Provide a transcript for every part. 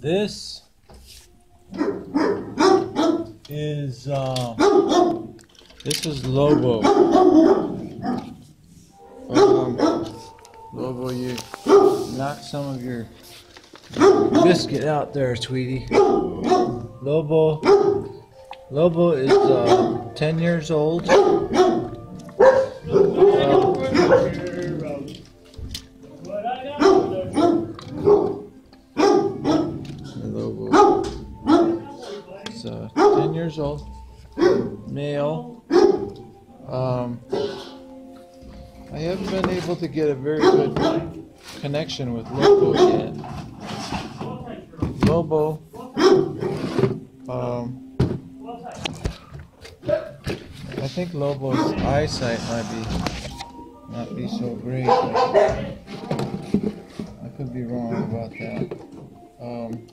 This is um, this is Lobo. Um, Lobo, you knocked some of your biscuit out there, sweetie. Lobo, Lobo is uh, 10 years old. Years old, male. Um, I haven't been able to get a very good connection with Lobo yet. Lobo, um, I think Lobo's eyesight might be not be so great. I could be wrong about that. Um,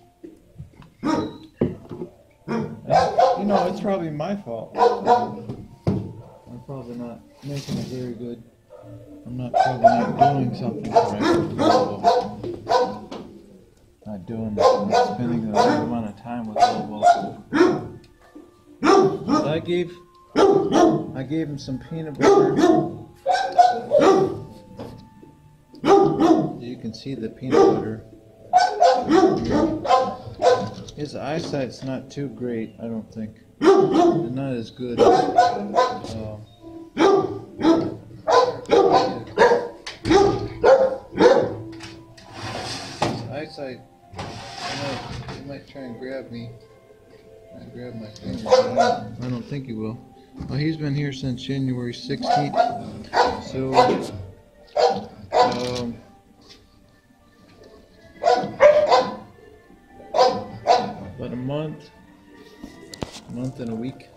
you know, it's probably my fault. I'm probably not making a very good. I'm not probably not doing something correct. Not doing, not spending the right amount of time with Lobo. So I gave, I gave him some peanut butter. You can see the peanut butter. His eyesight's not too great, I don't think. Not as good as. Uh, his eyesight. Might, he might try and grab me. I grab my finger. I don't, I don't think he will. Well, he's been here since January 16th. So, um, and a week.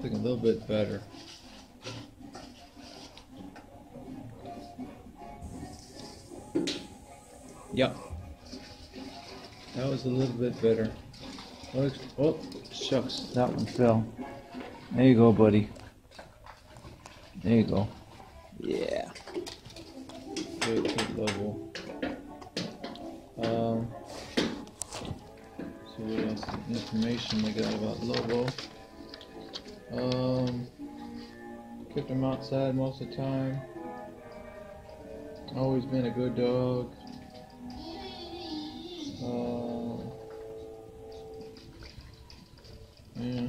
something a little bit better. Yep. That was a little bit better. Oh, oh, shucks, that one fell. There you go, buddy. There you go. Yeah. Good, level. Um, so what else? Information I got about Lobo. Um, kept him outside most of the time. Always been a good dog. Uh, yeah.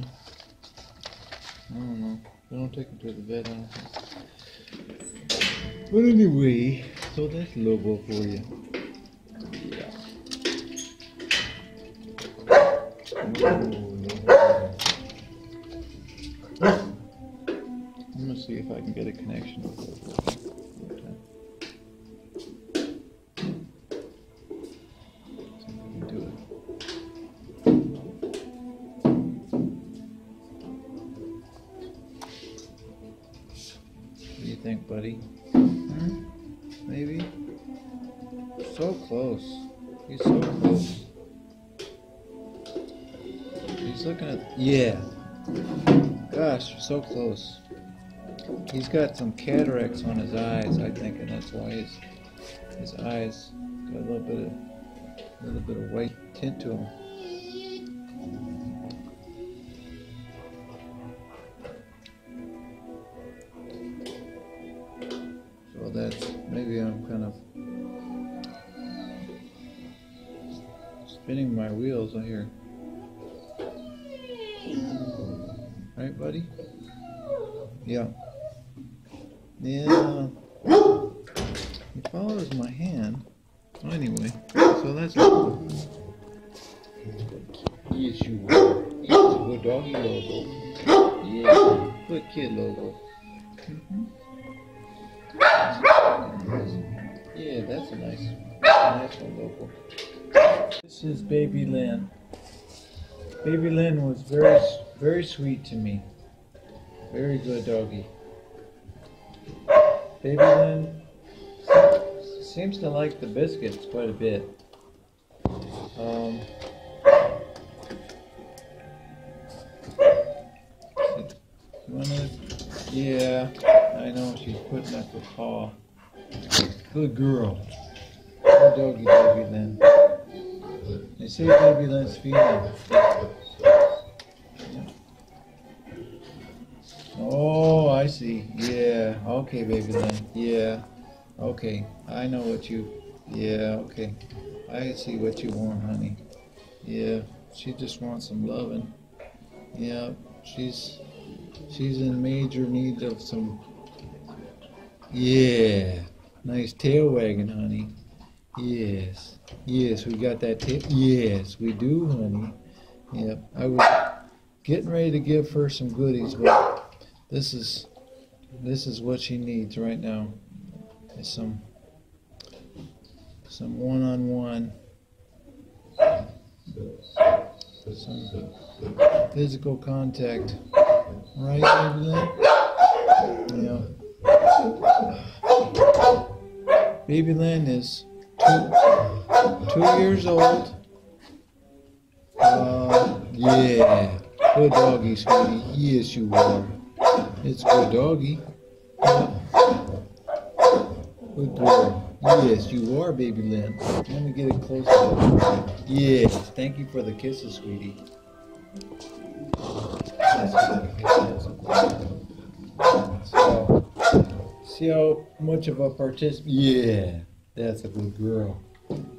I don't know. They don't take him to the vet, I don't think. But anyway, so that's Lobo for you. Connection with it. What do you think, buddy? Hmm? Maybe? So close. He's so close. He's looking at. Yeah. Gosh, so close. He's got some cataracts on his eyes, I think, and that's why his his eyes got a little bit of a little bit of white tint to them. So that's Yes, you are. Yes, good doggy Lobo. Yeah, good kid Lobo. Mm-hmm. Yeah, that's a nice, nice one Lobo. This is Baby Lynn. Baby Lynn was very, very sweet to me. Very good doggy. Baby Lynn seems to like the biscuits quite a bit. Um, yeah, I know she's putting up the paw. Good girl. Good doggy, Baby Lynn. They say Baby Lynn's feeding. Oh, I see. Yeah. Okay, baby Lynn. Yeah. Okay. I know what you. Yeah. Okay. I see what you want, honey. Yeah. She just wants some loving. Yeah. She's she's in major need of some. Yeah. Nice tail wagging, honey. Yes. Yes, we got that tail. Yes, we do, honey. Yep. I was getting ready to give her some goodies, but this is this is what she needs right now. Is some some one-on-one, some physical contact. Right, Baby Lynn? Yeah. Baby Lynn is two, two years old. Uh, yeah. Good doggy, sweetie. Yes, you are. It's good doggy. Good girl. Yes, you are, baby Lynn. Let me get it closer. Yes, thank you for the kisses, sweetie. So, see how much of a participant? Yeah, that's a good girl.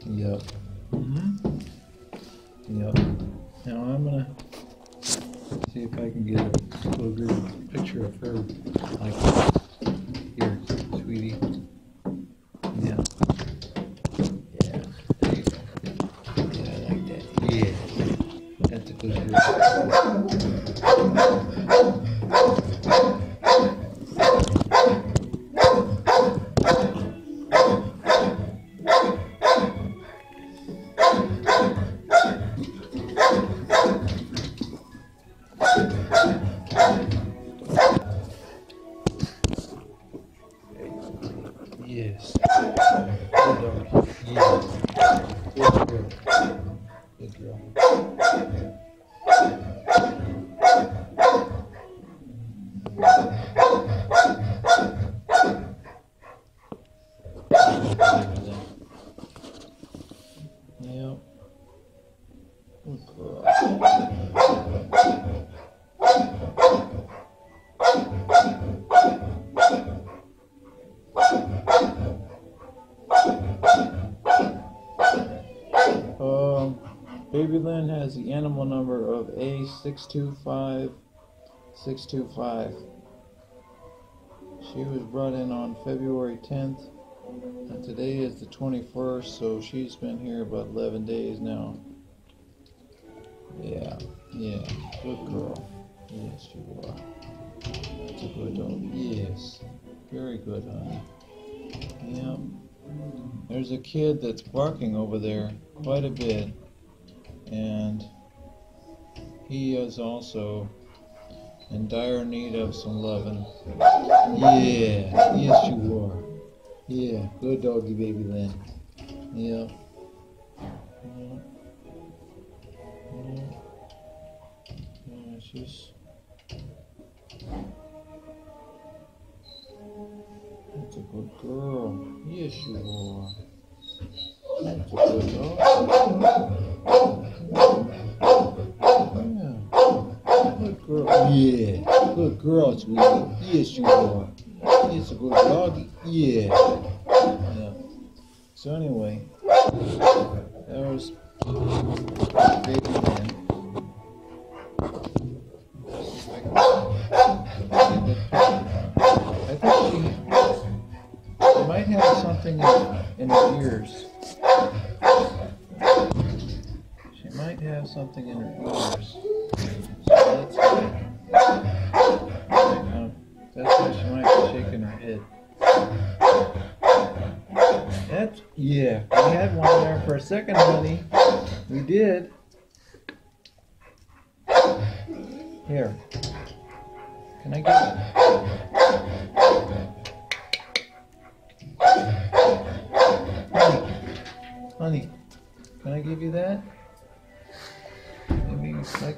Yep. Mm-hmm. Yep. Now I'm gonna see if I can get a little picture of her. Like here, sweetie. Lynn has the animal number of A625625. She was brought in on February 10th, and today is the 21st, so she's been here about 11 days now. Yeah, yeah, good girl. Yes, you are. That's a good dog. Yes, very good, honey. Yep. There's a kid that's barking over there quite a bit, and he is also in dire need of some loving. Yeah, yes you are. Yeah, good doggy baby Lynn. Yeah. Yeah. Yeah. Yeah, That's a good girl. Yes, you are. That's a good dog. Yeah. Good girl. Sweetie. Yes, you are. It's a good doggy. Yeah. Yeah. So anyway,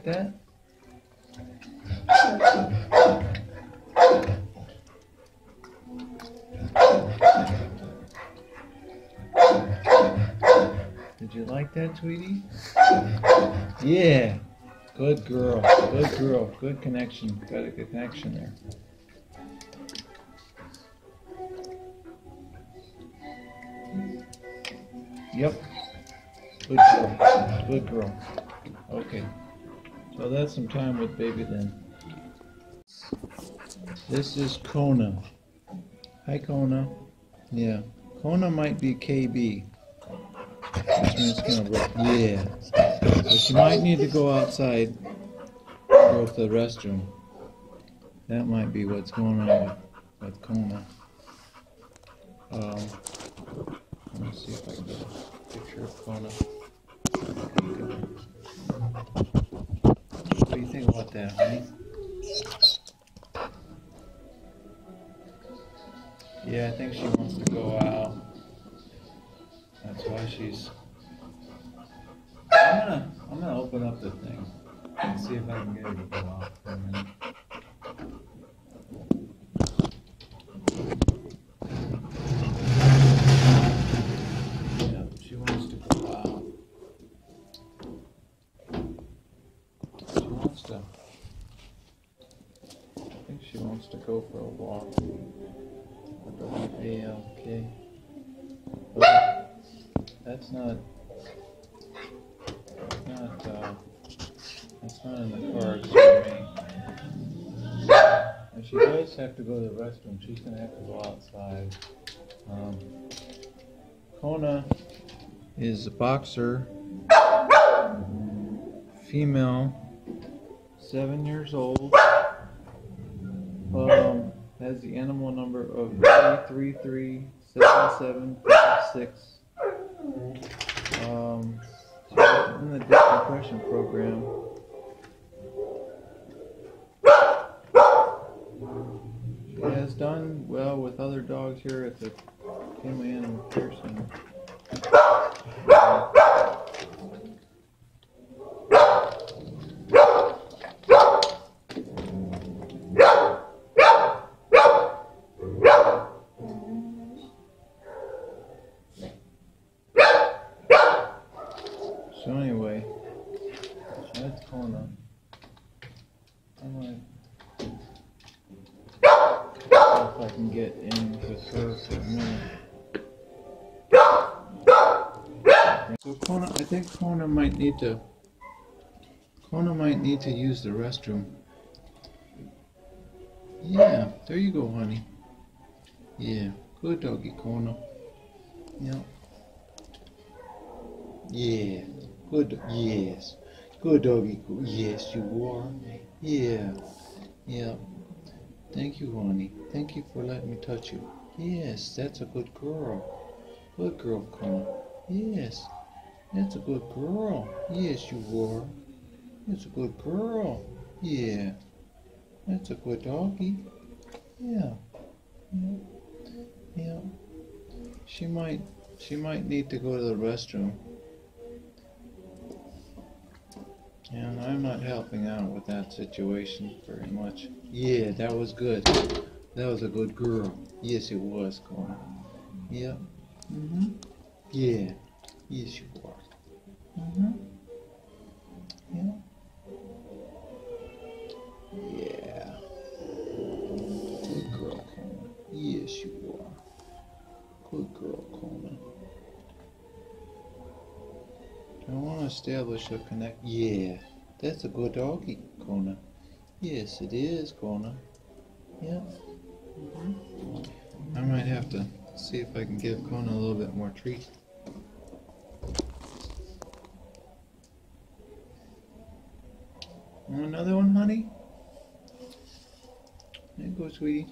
Did you like that, sweetie? Yeah. Good girl. Good girl. Good connection. Got a good connection there. Yep. Good girl. Good girl. Okay. So that's some time with baby Lynn. This is Kona. Hi Kona. Yeah. Kona might be KB. Which means kind of. Yeah. So she might need to go outside, go to the restroom. That might be what's going on with, with Kona. Um, let me see if I can get a picture of Kona. What do you think about that, honey? Yeah, I think she wants to go out. That's why she's. I'm gonna, I'm gonna open up the thing and see if I can get her to go out for a minute. Yeah, she wants to go out. She wants to. I think she wants to go for a walk. Yeah, okay. But that's not. Not. Uh, that's not in the cards for me. And she does have to go to the restroom. She's gonna have to go outside. Um, Kona is a boxer, female, seven years old. Has the animal number of three three seven seven six. Um, she's in the decompression program. She has done well with other dogs here at the Pima Animal Care Center. So anyway, that's Kona. I'm gonna see if I can get in with her for a minute. So Kona, I think Kona might need to. Kona might need to use the restroom. Yeah, there you go, honey. Yeah, good doggy, Kona. Yeah. Yeah, good. Yes, good doggy. Yes, you are. Yeah, yeah. Thank you, honey. Thank you for letting me touch you. Yes, that's a good girl. Good girl, Kona. Yes, that's a good girl. Yes, you are. That's a good girl. Yeah, that's a good doggy. Yeah, yeah, yeah. She might, she might need to go to the restroom. And I'm not helping out with that situation very much. Yeah, that was good. That was a good girl. Yes, it was, Kona. Yep. Mm-hmm. Yeah. Yes, you. Mm-hmm. Yeah. Yeah. Good girl, Kona. Good girl, Kona. I want to establish a connect. Yeah, that's a good doggy, Kona. Yes, it is, Kona. Yeah. I might have to see if I can give Kona a little bit more treat. Another one, honey? There you go, sweetie.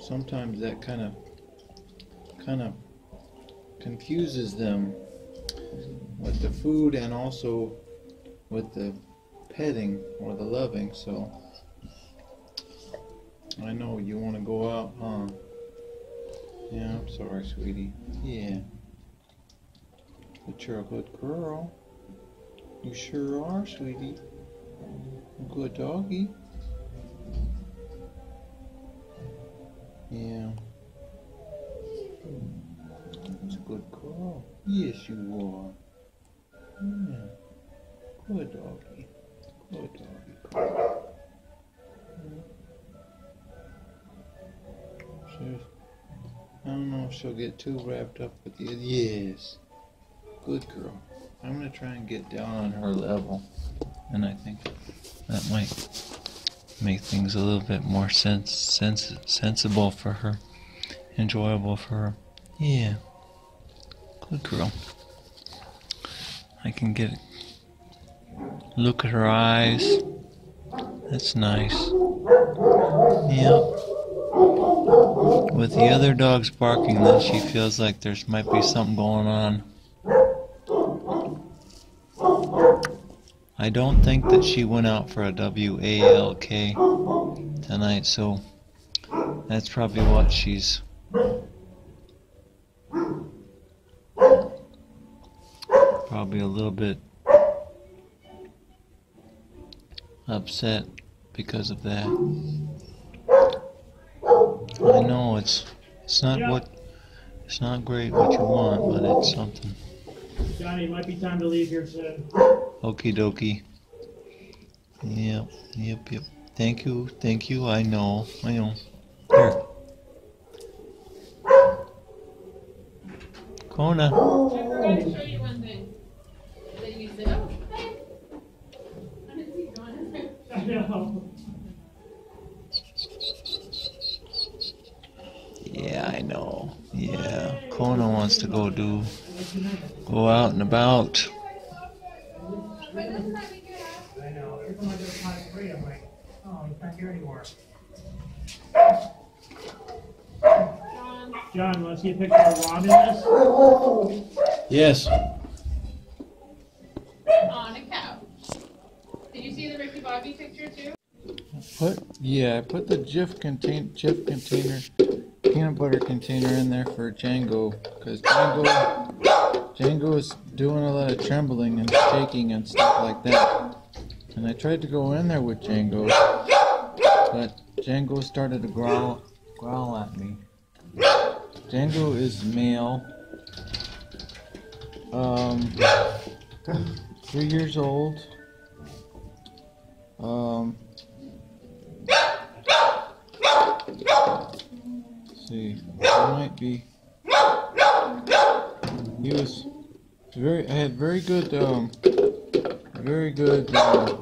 Sometimes that kind of kind of confuses them with the food and also with the petting or the loving. So I know you want to go out, huh? Yeah, I'm sorry, sweetie. Yeah. But you're a good girl. You sure are, sweetie. Good doggy. Yeah. That's a good girl. Yes, you are. Yeah. Good doggy. Good doggy. I don't know if she'll get too wrapped up with you. Yes. Good girl. I'm gonna try and get down on her level, and I think that might make things a little bit more sense, sens- sensible for her, enjoyable for her. Yeah. Good girl. I can get look at her eyes. That's nice. Yep. With the other dogs barking, then she feels like there's might be something going on. I don't think that she went out for a WALK tonight, so that's probably what she's probably a little bit upset because of that. I know it's it's not what it's not great what you want, but it's something. Johnny, it might be time to leave here soon. Okie dokie. Yep, yep, yep. Thank you, thank you. I know, I know. Here. Kona. I forgot to show you one thing. That you said, oh, hey. I didn't see you going in there. I know. Yeah, I know. Yeah, Kona wants to go do, go out and about. But doesn't that make you happy? I know. Every time I go to Pine Tree, I'm like, oh, he's not here anymore. John, John, want to see a picture of Rob in this? Yes. on a couch. Did you see the Ricky Bobby picture too? Put yeah, put the Jif contain Jif container, peanut butter container in there for Django, because Django, Django is doing a lot of trembling and shaking and stuff like that. And I tried to go in there with Django, but Django started to growl, growl at me. Django is male, um, three years old. Um, see, he might be. He was very. I had very good. Um, very good. Uh,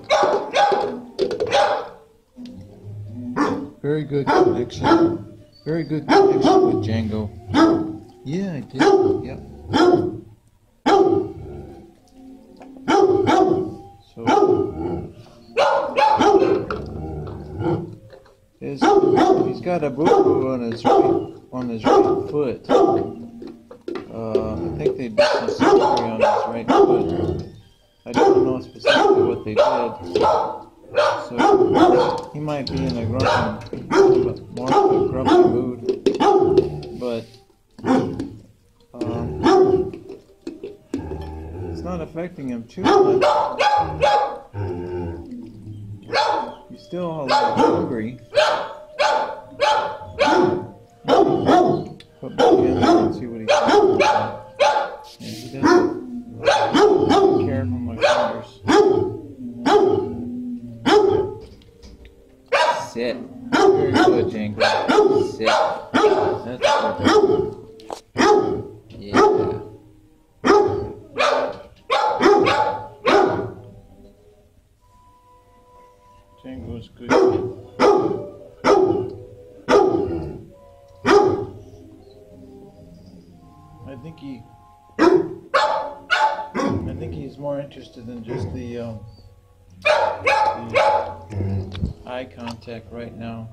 very good connection. Very good connection with Django. Yeah, I did. Yep. So. His, he's got a boo-boo on his right, on his right foot. So he might be in a grumpy, more of a grumpy mood. But um, it's not affecting him too much. He's still a little hungry. My hands on see what he Sit. Very good, Django. Sit. Yeah. Django's good. I think he. I think he's more interested in just the. Um, contact right now.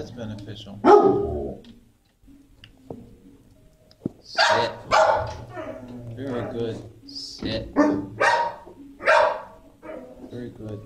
that's beneficial. Sit. Very good. Sit. Very good.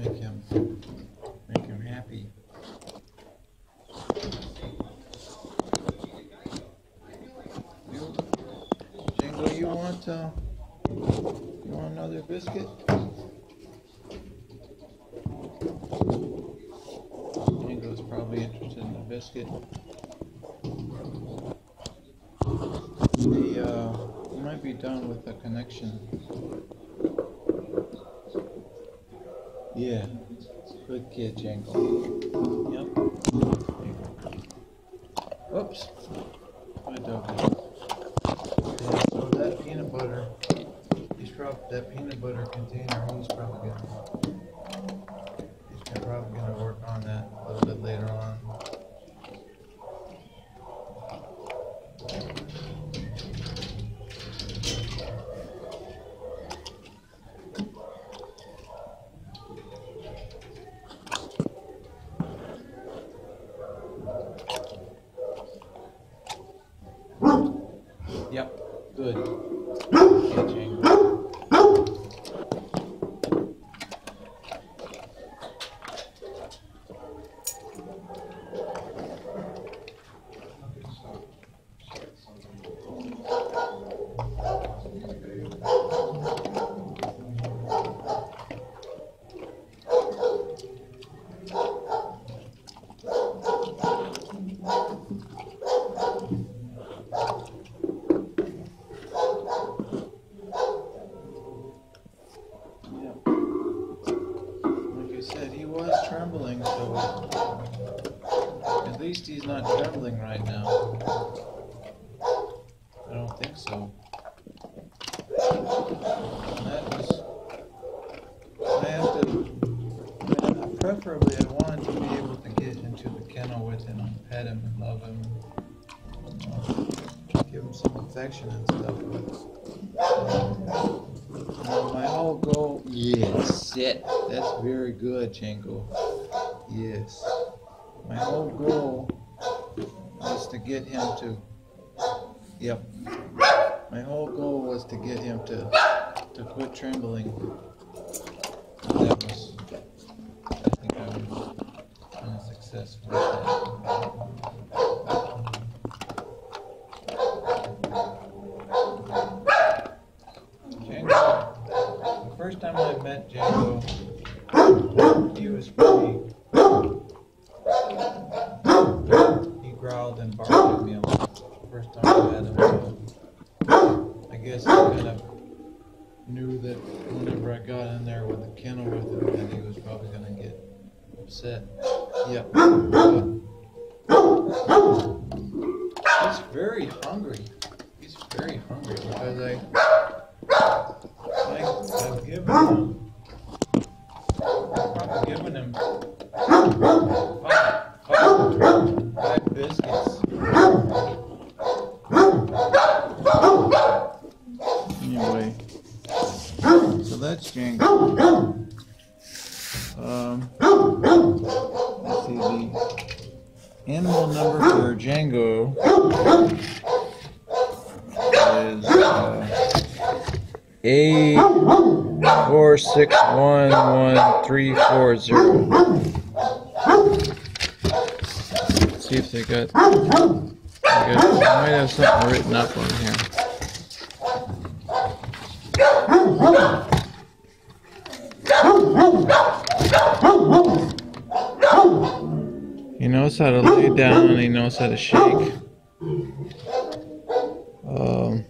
make him, make him happy. You, Django, you want, uh, you want another biscuit? Django's probably interested in the biscuit. The, uh, might be done with the connection. Yeah. Good kid, Django. was trembling, so... At least he's not trembling right now. I don't think so. That was... I have to... Preferably, I wanted to be able to get into the kennel with him and pet him and love him. And, uh, give him some affection and stuff, but... Um, my whole goal. Yes, sit. That's very good, Django. Yes. My whole goal was to get him to. Yep. My whole goal was to get him to to quit trembling. That was. I think I was unsuccessful with that. Django. The first time I met Django, he was pretty. He growled and barked at me a lot. First time I met him. so I guess I kind of knew that whenever I got in there with the kennel with him, that he was probably gonna get upset. Yep. He's very hungry. He's very hungry because I, I I've given him, I've probably given him five, five, five biscuits. Anyway, so that's Django. Um, let's see the animal number for Django is uh, A four six one one three four zero. See if they got. They might have something written up on here. Knows how to lay down and he knows how to shake. Um,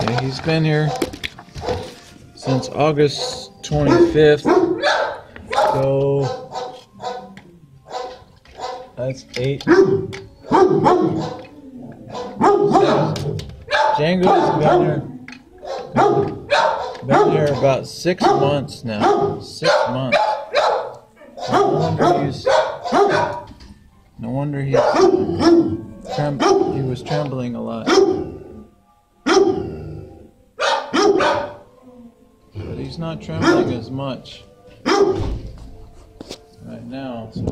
yeah, he's been here since August 25th. So that's eight. Django's been here. Been here about six months now. Six months. No wonder he's. No wonder he's. Trem- he was trembling a lot. But he's not trembling as much right now. So.